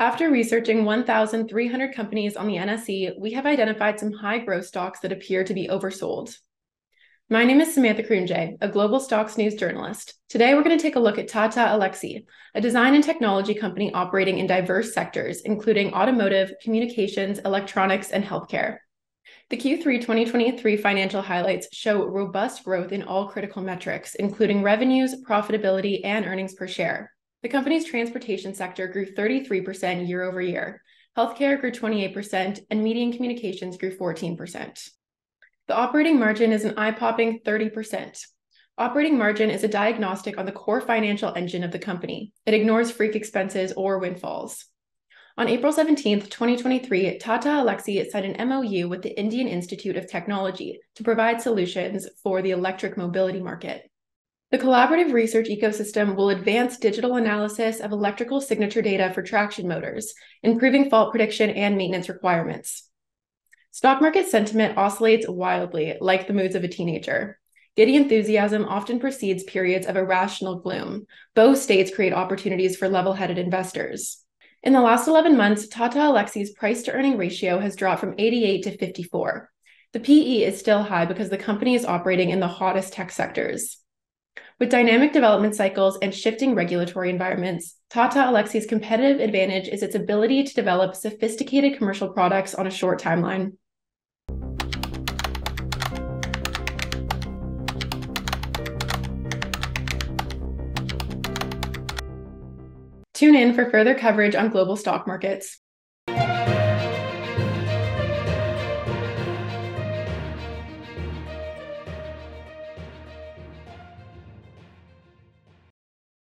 After researching 1,300 companies on the NSE, we have identified some high growth stocks that appear to be oversold. My name is Samantha Kroonje, a global stocks news journalist. Today, we're going to take a look at Tata Elxsi, a design and technology company operating in diverse sectors, including automotive, communications, electronics, and healthcare. The Q3 2023 financial highlights show robust growth in all critical metrics, including revenues, profitability, and earnings per share. The company's transportation sector grew 33% year over year. Healthcare grew 28%, and media and communications grew 14%. The operating margin is an eye popping 30%. Operating margin is a diagnostic on the core financial engine of the company. It ignores freak expenses or windfalls. On April 17, 2023, Tata Elxsi signed an MOU with the Indian Institute of Technology to provide solutions for the electric mobility market. The collaborative research ecosystem will advance digital analysis of electrical signature data for traction motors, improving fault prediction and maintenance requirements. Stock market sentiment oscillates wildly, like the moods of a teenager. Giddy enthusiasm often precedes periods of irrational gloom. Both states create opportunities for level headed investors. In the last 11 months, Tata Elxsi's price to earning ratio has dropped from 88 to 54. The PE is still high because the company is operating in the hottest tech sectors. With dynamic development cycles and shifting regulatory environments, Tata Elxsi's competitive advantage is its ability to develop sophisticated commercial products on a short timeline. Tune in for further coverage on global stock markets.